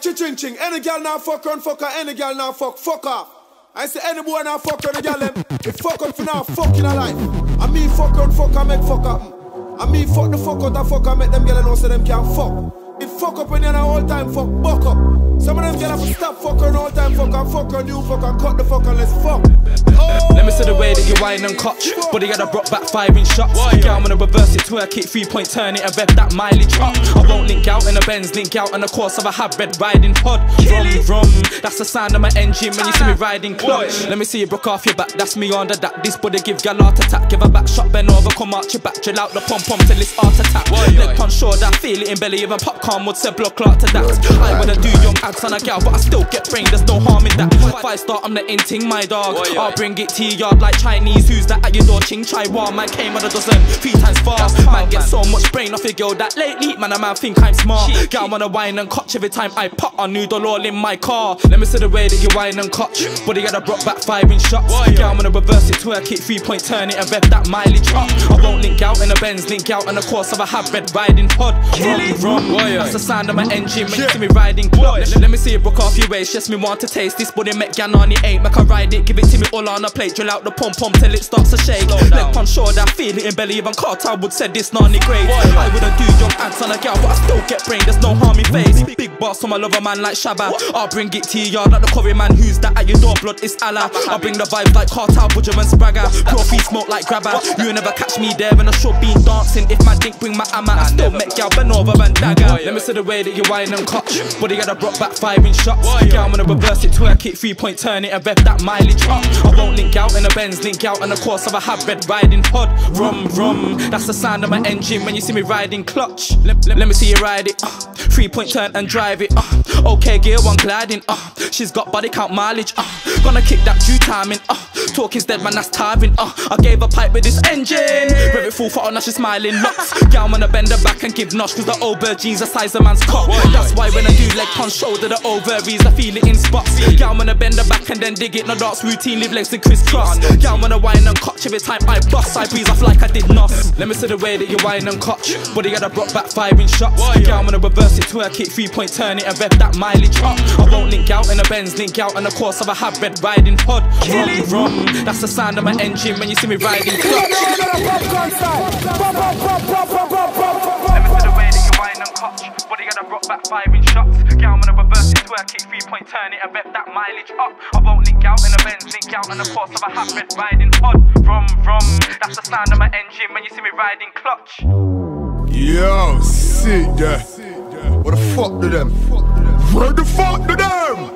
that ching ching. Any girl now fuck on fuck her, any girl now fuck, fuck off. I say any boy now fuck on the girl them. If fuck on for now, fuck in her life. I mean fuck on fuck her, make fuck up. I mean fuck the fuck out the fuck her, make them girl know so them can't fuck. Fuck up when you're all time fuck, buck up. Some of them get up and stop fucking all time, fuck and fuck and you fuck and cut the fuck and let's fuck. Oh. Let me see the way that you oh. whine and clutch. Body got a brought back five in shots. Yeah, I'm gonna reverse it, twerk it, three point turn it and rev that mileage up. I won't link out in a Benz, link out in the course of a hab red riding pod. Rum, rum, that's the sound of my engine when you see me ah. riding clutch. Let me see you broke off your back, that's me under that. This body give gal heart attack, give a back shot, bend over, come out your back, drill out the pom pom till it's heart attack. Leg punch sure that feel it in belly, even popcorn would say block clot to that. I wanna do young ads on a gal, but I still get brain, there's no harm in that. Five star, I'm the inting, my dog. I'll bring it to your yard like Chinese. Who's that at your door? Ching Chai Wan. Man came on a dozen, three times fast. Man get so much brain off your girl that lately, man, a man think I'm smart. Girl wanna wine and cotch every time I pop a noodle all in my car. Let me see the way that you wine and cotch. Body got a brought back five in shots. Girl wanna reverse it, twerk it, three point turn it and rev that mileage up. I won't link out in a Benz, link out in the course of a hab red riding pod. Rum, rum. That's the sound of my engine you see me riding club. Let, let me see it broke off your waist, just me want to taste this body make gan on it ain't. Make I ride it, give it to me all on a plate, drill out the pom pom till it starts to shake. Let on sure that feel it in belly, even Carter would say this nani great. I wouldn't do young ants on a gal, but I still get brain, there's no harm in face. Big boss from my lover man like Shabba. I'll bring it to your yard like the curry man, who's that at your door? Blood is Allah. I'll bring the vibes like Carter, Budger and Spragger. Pure feet smoke like grabber. You'll never catch me there when I should be dancing. If my dink bring my amma, I still make gal bend over and dagger. Let me see the way that you whine and clutch. Body got a brought back five in shots. Girl, I'm gonna reverse it, twerk it, three point turn it and rev that mileage up. I won't link out in a Benz, link out in the course of a hab red riding pod. Rum, rum, that's the sound of my engine when you see me riding clutch. Let, let, let me see you ride it. Uh, three point turn and drive it. Uh, okay, gear one gliding. Uh, she's got body count mileage. Uh, gonna kick that due timing. Uh, talking's dead, man, that's timing. Uh, I gave a pipe with this engine. Rev it full for now she's smiling. Locks. Girl, wanna bend her back and give nosh, cause the aubergines the size of man's cock. That's why when I do leg punch shoulder, the ovaries, I feel it in spots. Girl, wanna bend her back and then dig it. No darts routine, leave legs and crisscross. Girl, wanna whine and cotch every time I bust. I breeze off like I did nos. Let me see the way that you whine and cotch. Body got a brought back five in shots. Girl, wanna reverse it, twerk it, three point turn it and rev that mileage up. I won't link out in a Benz, link out in the course of a hab red riding pod. Rum, rum, that's the sound of my engine when you see me riding clutch. Let me see the way that you whine and cotch. Body got a brought back five in shots. Girl, I'm gonna reverse it, twerk it, three point turn it and rev that mileage up. I won't link out in a Benz, link out in the course of a hab red riding pod. Rum, rum, that's the sound of my engine when you see me riding clutch. Yo, sit there. What the fuck do them? Where the fuck do them?